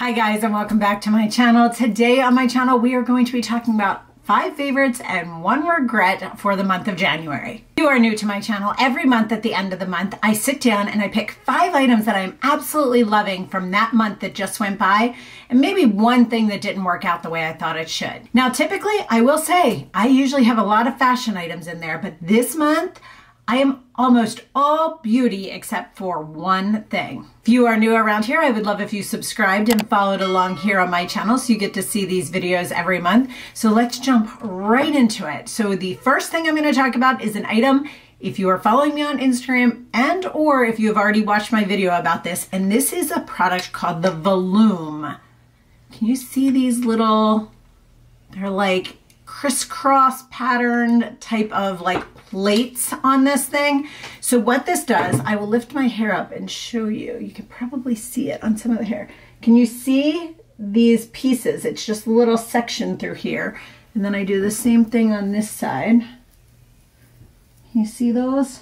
Hi guys and welcome back to my channel. Today on my channel we are going to be talking about five favorites and one regret for the month of January. If you are new to my channel, every month at the end of the month I sit down and I pick five items that I'm absolutely loving from that month that just went by and maybe one thing that didn't work out the way I thought it should. Now typically I will say I usually have a lot of fashion items in there but this month I am almost all beauty except for one thing. If you are new around here, I would love if you subscribed and followed along here on my channel so you get to see these videos every month. So let's jump right into it. So the first thing I'm gonna talk about is an item if you are following me on Instagram and or if you have already watched my video about this, and this is a product called the Voloom. Can you see these little, they're like crisscross patterned type of like plates on this thing. So what this does, I will lift my hair up and show you. You can probably see it on some of the hair. Can you see these pieces? It's just a little section through here. And then I do the same thing on this side. You see those?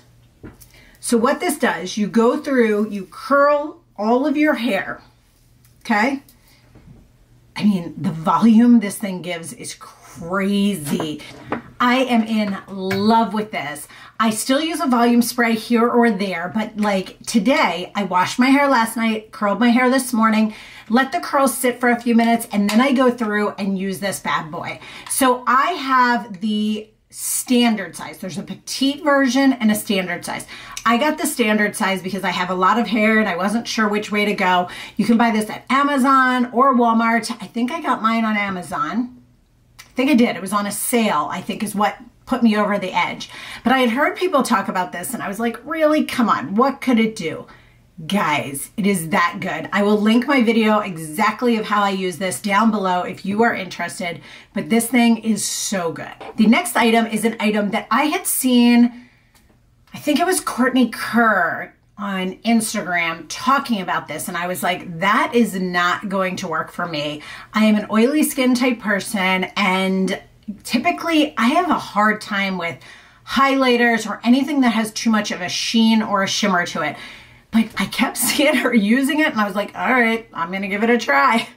So what this does, you go through, you curl all of your hair, okay? I mean, the volume this thing gives is crazy. I am in love with this. I still use a volume spray here or there, but like today, I washed my hair last night, curled my hair this morning, let the curls sit for a few minutes, and then I go through and use this bad boy. So I have the standard size. There's a petite version and a standard size. I got the standard size because I have a lot of hair and I wasn't sure which way to go. You can buy this at Amazon or Walmart. I think I got mine on Amazon. I think I did. It was on a sale, I think is what put me over the edge. But I had heard people talk about this and I was like, really? Come on, what could it do? Guys, it is that good. I will link my video exactly of how I use this down below if you are interested, but this thing is so good. The next item is an item that I had seen I think it was Courtney Kerr on Instagram talking about this and I was like that is not going to work for me. I am an oily skin type person and typically I have a hard time with highlighters or anything that has too much of a sheen or a shimmer to it. But I kept seeing her using it and I was like, all right, I'm to give it a try.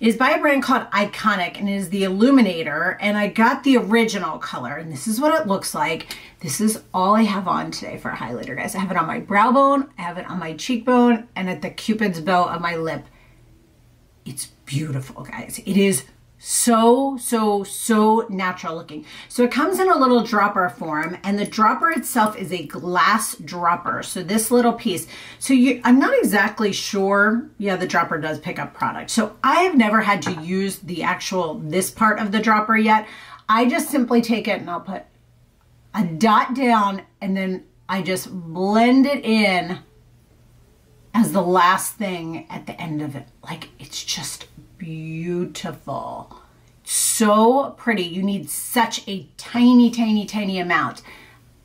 Is by a brand called Iconic and it is the Illuminator. And I got the original color and this is what it looks like. This is all I have on today for a highlighter, guys. I have it on my brow bone, I have it on my cheekbone, and at the cupid's bow of my lip. It's beautiful, guys. It is so, so, so natural looking. So it comes in a little dropper form and the dropper itself is a glass dropper. So this little piece, so you, I'm not exactly sure. Yeah, the dropper does pick up product. So I have never had to use the actual, this part of the dropper yet. I just simply take it and I'll put a dot down and then I just blend it in as the last thing at the end of it. Like it's just beautiful. So pretty. You need such a tiny, tiny, tiny amount.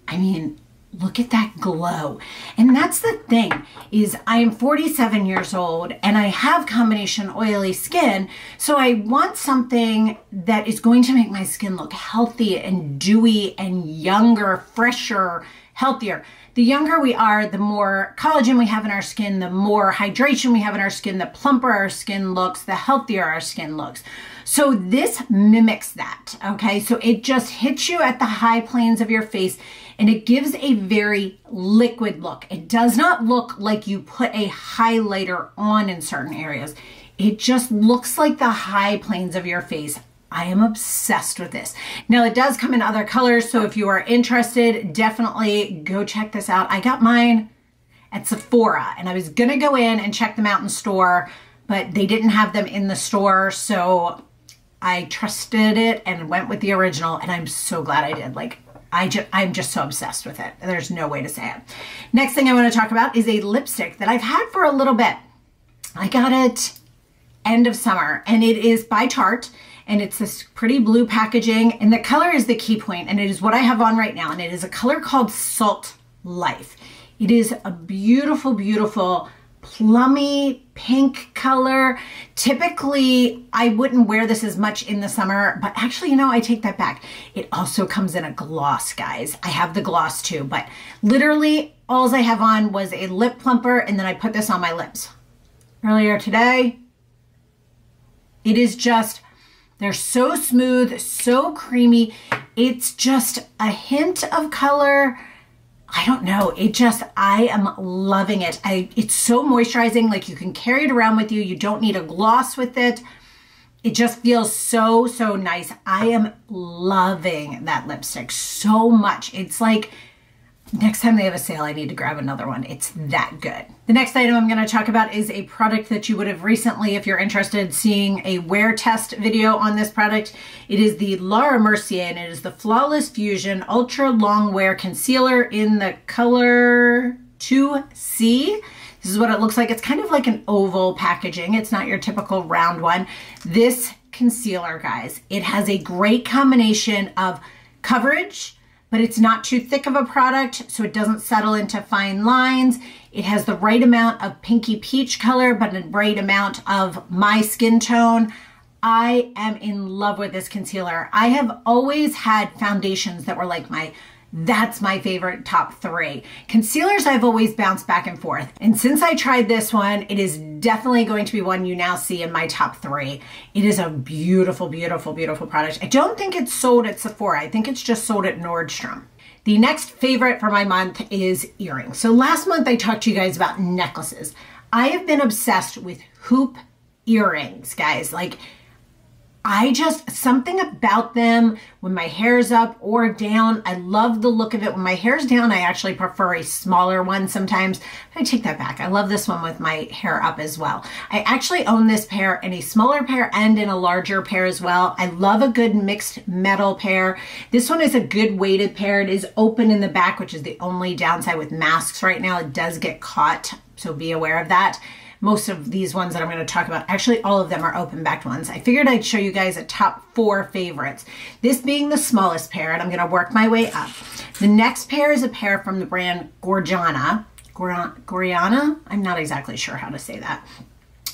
I mean, look at that glow. And that's the thing is I am 47 years old and I have combination oily skin. So I want something that is going to make my skin look healthy and dewy and younger, fresher, healthier. The younger we are, the more collagen we have in our skin, the more hydration we have in our skin, the plumper our skin looks, the healthier our skin looks. So this mimics that, okay? So it just hits you at the high planes of your face and it gives a very liquid look. It does not look like you put a highlighter on in certain areas. It just looks like the high planes of your face I am obsessed with this. Now it does come in other colors, so if you are interested, definitely go check this out. I got mine at Sephora and I was gonna go in and check them out in store, but they didn't have them in the store, so I trusted it and went with the original and I'm so glad I did. Like I just, I'm just so obsessed with it. There's no way to say it. Next thing I want to talk about is a lipstick that I've had for a little bit. I got it end of summer and it is by Tarte and it's this pretty blue packaging and the color is the key point and it is what I have on right now and it is a color called Salt Lyfe. It is a beautiful, beautiful plummy pink color. Typically, I wouldn't wear this as much in the summer, but actually, you know, I take that back. It also comes in a gloss, guys. I have the gloss too, but literally all I have on was a lip plumper and then I put this on my lips. Earlier today, It is just, they're so smooth, so creamy. It's just a hint of color. I don't know. It just, I am loving it. I, it's so moisturizing. Like you can carry it around with you. You don't need a gloss with it. It just feels so, so nice. I am loving that lipstick so much. It's like next time they have a sale, I need to grab another one. It's that good. The next item I'm gonna talk about is a product that you would have recently, if you're interested, seeing a wear test video on this product. It is the Laura Mercier and it is the Flawless Fusion Ultra Long Wear Concealer in the color 2C. This is what it looks like. It's kind of like an oval packaging. It's not your typical round one. This concealer, guys, it has a great combination of coverage, but it's not too thick of a product, so it doesn't settle into fine lines. It has the right amount of pinky peach color, but a right amount of my skin tone. I am in love with this concealer. I have always had foundations that were like my that's my favorite top three. Concealers I've always bounced back and forth. And since I tried this one, it is definitely going to be one you now see in my top three. It is a beautiful, beautiful, beautiful product. I don't think it's sold at Sephora. I think it's just sold at Nordstrom. The next favorite for my month is earrings. So last month I talked to you guys about necklaces. I have been obsessed with hoop earrings, guys. Like I just, something about them when my hair's up or down, I love the look of it. When my hair's down, I actually prefer a smaller one sometimes. I take that back. I love this one with my hair up as well. I actually own this pair in a smaller pair and in a larger pair as well. I love a good mixed metal pair. This one is a good weighted pair. It is open in the back, which is the only downside with masks right now. It does get caught, so be aware of that most of these ones that I'm going to talk about. Actually, all of them are open backed ones. I figured I'd show you guys a top four favorites. This being the smallest pair, and I'm going to work my way up. The next pair is a pair from the brand Gorjana. Gorjana? I'm not exactly sure how to say that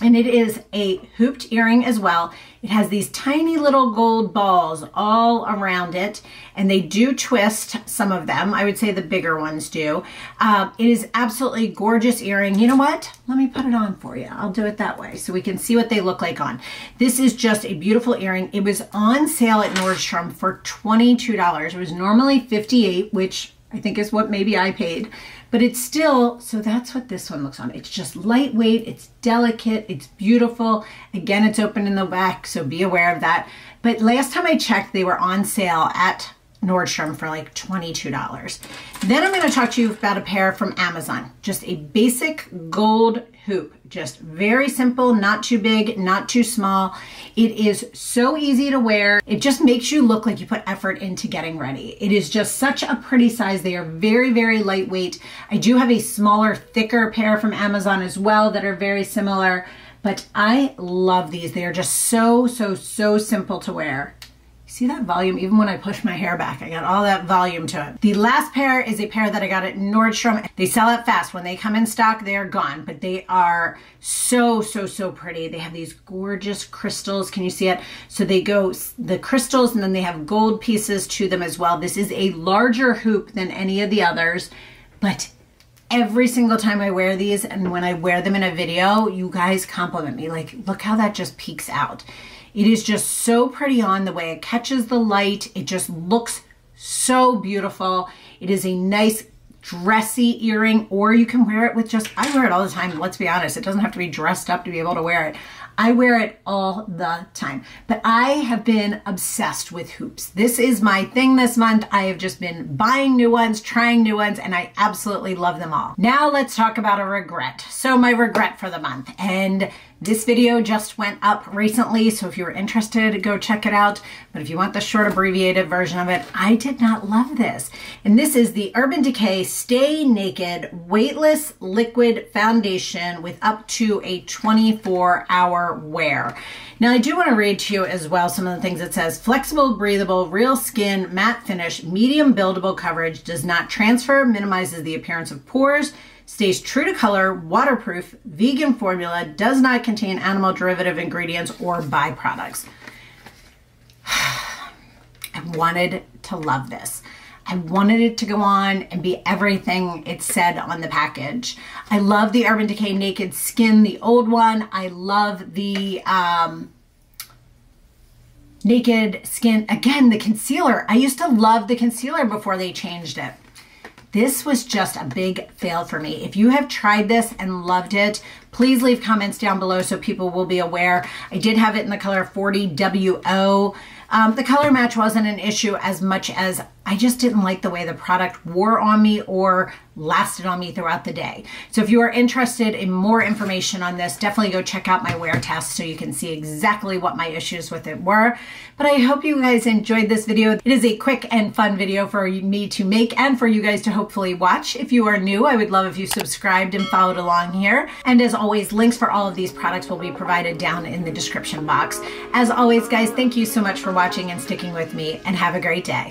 and it is a hooped earring as well. It has these tiny little gold balls all around it, and they do twist, some of them. I would say the bigger ones do. Uh, it is absolutely gorgeous earring. You know what? Let me put it on for you. I'll do it that way so we can see what they look like on. This is just a beautiful earring. It was on sale at Nordstrom for $22. It was normally 58 which I think is what maybe I paid. But it's still, so that's what this one looks on. It's just lightweight, it's delicate, it's beautiful. Again, it's open in the back, so be aware of that. But last time I checked, they were on sale at Nordstrom for like $22. Then I'm gonna talk to you about a pair from Amazon. Just a basic gold hoop. Just very simple, not too big, not too small. It is so easy to wear. It just makes you look like you put effort into getting ready. It is just such a pretty size. They are very, very lightweight. I do have a smaller, thicker pair from Amazon as well that are very similar, but I love these. They are just so, so, so simple to wear. See that volume? Even when I push my hair back, I got all that volume to it. The last pair is a pair that I got at Nordstrom. They sell it fast. When they come in stock, they are gone, but they are so, so, so pretty. They have these gorgeous crystals. Can you see it? So they go the crystals and then they have gold pieces to them as well. This is a larger hoop than any of the others, but every single time I wear these and when I wear them in a video, you guys compliment me. Like, look how that just peeks out. It is just so pretty on the way it catches the light. It just looks so beautiful. It is a nice dressy earring or you can wear it with just, I wear it all the time. Let's be honest. It doesn't have to be dressed up to be able to wear it. I wear it all the time, but I have been obsessed with hoops. This is my thing this month. I have just been buying new ones, trying new ones, and I absolutely love them all. Now let's talk about a regret. So my regret for the month, and this video just went up recently, so if you're interested, go check it out. But if you want the short abbreviated version of it, I did not love this. And this is the Urban Decay Stay Naked Weightless Liquid Foundation with up to a 24 hour wear. Now I do want to read to you as well some of the things it says. Flexible, breathable, real skin, matte finish, medium buildable coverage, does not transfer, minimizes the appearance of pores, stays true to color, waterproof, vegan formula, does not contain animal derivative ingredients or byproducts. I wanted to love this. I wanted it to go on and be everything it said on the package. I love the Urban Decay Naked Skin, the old one. I love the um, Naked Skin, again, the concealer. I used to love the concealer before they changed it. This was just a big fail for me. If you have tried this and loved it, please leave comments down below so people will be aware. I did have it in the color 40WO. Um, the color match wasn't an issue as much as I just didn't like the way the product wore on me or lasted on me throughout the day. So if you are interested in more information on this, definitely go check out my wear test so you can see exactly what my issues with it were. But I hope you guys enjoyed this video. It is a quick and fun video for me to make and for you guys to hopefully watch. If you are new, I would love if you subscribed and followed along here. And as always, links for all of these products will be provided down in the description box. As always, guys, thank you so much for watching and sticking with me and have a great day.